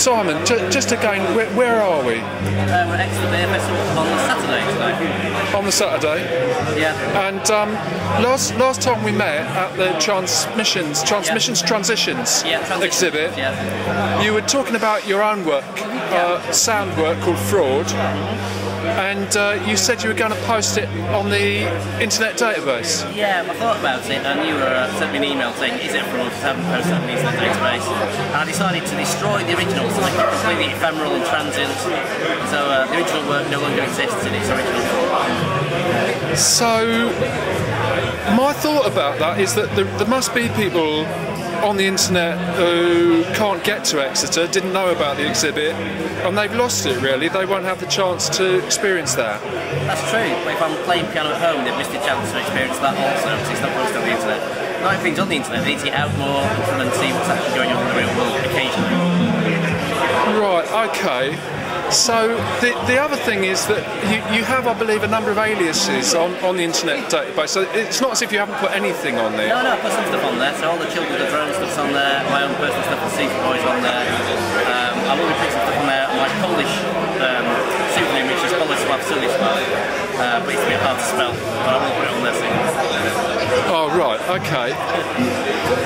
Simon, ju- just again, where, where are we? Uh, we're at Exeter Beer Festival on the Saturday today. On the Saturday. Yeah. And um, last last time we met at the Transmissions, Transmissions Transitions Yeah, exhibit, Yeah. you were talking about your own work, uh, sound work called Fraud, and uh, you said you were going to post it on the internet database. Yeah, I thought about it and you were, uh, sent me an email saying, is it fraud? I haven't posted on the internet database. And I decided to destroy the original. It's like completely ephemeral and transient. So uh, the original work no longer exists in its original form. So, my thought about that is that there, there must be people on the internet who can't get to Exeter, didn't know about the exhibit, and they've lost it really. They won't have the chance to experience that. That's true, but if I'm playing piano at home, they've missed a chance to experience that also, because it's not posted on the internet. Not everything's on the internet, they need to get out more and see what's actually going on in the real world occasionally. Right, okay. So the, the other thing is that you, you have, I believe, a number of aliases on, on the internet database. So it's not as if you haven't put anything on there. No, no, I put some stuff on there. So all the children the drone stuff's on there. My own personal stuff, the Secret Boys on there. Um, I've already put some stuff on there. My Polish um, pseudonym, which is Bolesław Sulisław. Uh, but it's a bit hard to spell, but I will put it on there soon. Oh, right, okay.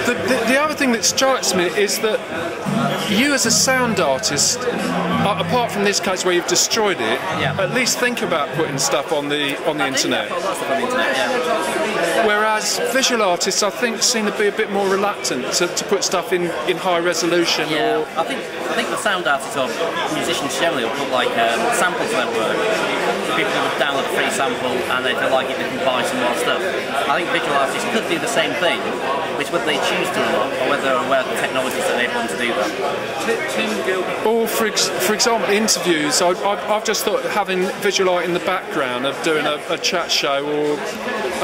The, the, the other thing that strikes me is that you, as a sound artist, apart from this case where you've destroyed it, Yeah. at least think about putting stuff on the on the I internet. yeah, I put a lot of stuff on the internet, yeah. Whereas visual artists, I think, seem to be a bit more reluctant to, to put stuff in, in high resolution Yeah, or I think I think the sound artists or musicians generally will put like um, samples of their work. People will download a free sample and if they like it, they can buy some more stuff. I think visual artists could do the same thing, which whether they choose to or not, or whether they're aware of the technologies that enable them to do that. Or, for, ex- for example, interviews. I, I, I've just thought having visual art in the background of doing a, a chat show or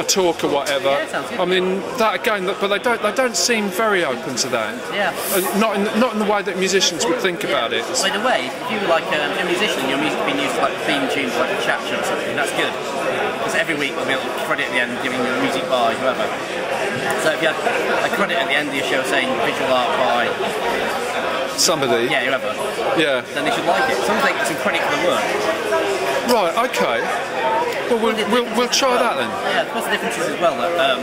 a talk or whatever. Yeah. I mean, that again, but they don't they don't seem very open to that. Yeah. Not in not in the way that musicians would think about it. By the way, if you're like um, a musician, your music's been used to like theme tunes, like a chat show or something, that's good. Because every week there'll be a credit at the end giving you music by whoever. If you a credit at the end of your show saying visual art by, Somebody. yeah, whoever, Yeah. then they should like it. Some take some credit for the work. Right. Okay. Well, we'll, we'll, we'll try that then. Yeah, what's the difference is as well that um,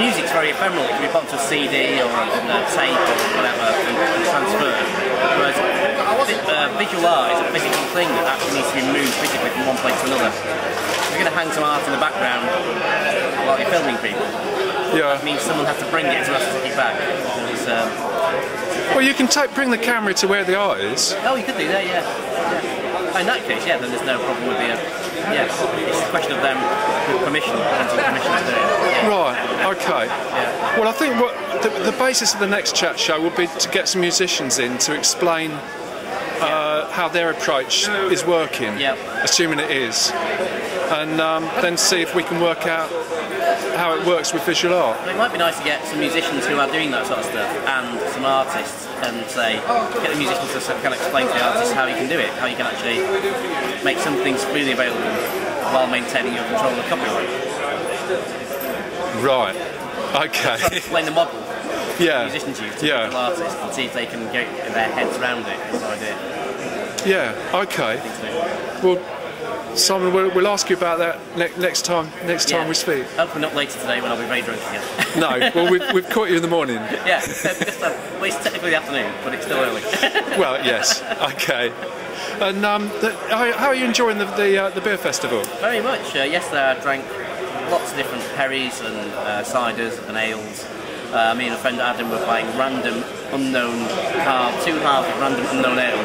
music's very ephemeral. It can be put onto a CD or a, a tape or whatever and, and transferred. Whereas uh, visual art is a physical thing that actually needs to be moved physically from one place to another. If you're going to hang some art in the background while you're filming people, Yeah. it means someone has to bring it to us to take it back. Um, Well, you can take, bring the camera to where the art is. oh, you could do that, yeah. yeah. In that case, yeah, then there's no problem with the. Uh, yeah, it's a question of them with permission, granting permission to do it. Yeah. Right. Okay. Yeah. Well, I think what the, the basis of the next chat show will be to get some musicians in to explain uh, how their approach is working, Yeah. assuming it is, and um, then see if we can work out how it works with visual art. It might be nice to get some musicians who are doing that sort of stuff and some artists and say, get the musicians to kind of explain to the artists how you can do it, how you can actually make some things freely available while maintaining your control of the copyright. Right. Okay. Explain the model yeah. musicians use to Yeah. artists and see if they can get their heads around it. Is the idea. Yeah. Okay. Well, Simon, we'll, we'll ask you about that ne- next time. Next time Yeah. we speak. Hopefully not later today when I'll be very drunk again. No. Well, we've, we've caught you in the morning. yeah, just, uh, well, it's technically the afternoon, but it's still early. Well, yes. Okay. And um, the, how, how are you enjoying the the, uh, the beer festival? Very much. Uh, yesterday I drank lots of different perries and uh, ciders and ales. Uh, me and a friend Adam were buying random unknown half, two halves of random unknown ale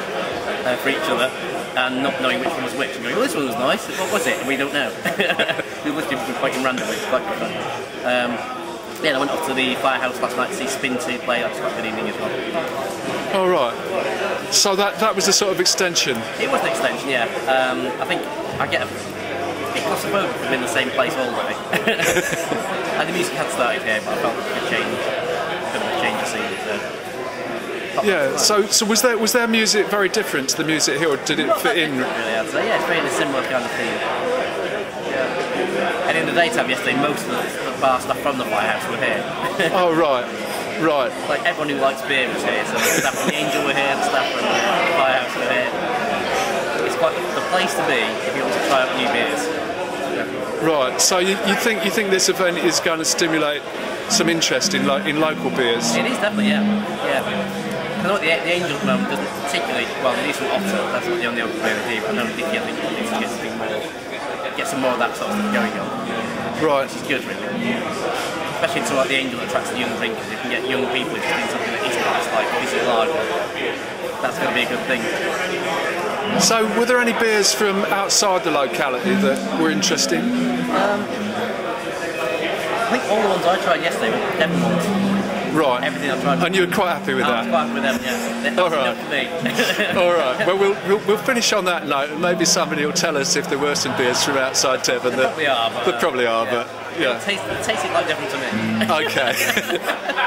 uh, for each other and not knowing which one was which. And going, well, this one was nice. What was it? And we don't know. we literally been quite randomly. It's quite good fun. Um, yeah, I went off to the firehouse last night to see Spin 2 play. That was quite a good evening as well. All right. So that that was the sort of extension. It was an extension, yeah. Um, I think I get a bit claustrophobic from being in the same place all day. and the music had started here, but I felt a change, a bit of a change of scene. So. Yeah. So so was there was their music very different to the music here, or did it Not fit in? really, I'd say. Yeah, it's very a similar kind of theme. Yeah. And in the daytime yesterday, most of the, bar staff from the firehouse were here. Oh right, right. like everyone who likes beer was here. So the staff from the Angel were here, the staff from the firehouse were here. It's quite the place to be if you want to try out new beers. Right. So you, you think you think this event is going to stimulate some interest in lo- in local beers? It is definitely, yeah. Yeah. I know the, the Angel at doesn't particularly, well, they do some Otter, that's not the only other player they do. but I I think, needs to get some more, get some more of that sort of stuff going on. Right. Which is good, really. Especially to like the Angel that attracts the young drinkers. If you can get young people interested in something that is priced like this is lager, that's going to be a good thing. So were there any beers from outside the locality that were interesting? I think all the ones I tried yesterday were Devon ones. Right. Everything I tried. And you were quite happy with I that? quite happy with them, yeah. All right. enough for me. All right. Well, we'll, we'll, we'll finish on that note, and maybe somebody will tell us if there were some beers from outside Devon that probably are, but, There probably are, uh, but yeah. It tastes, it tasted like Devon to me. Okay.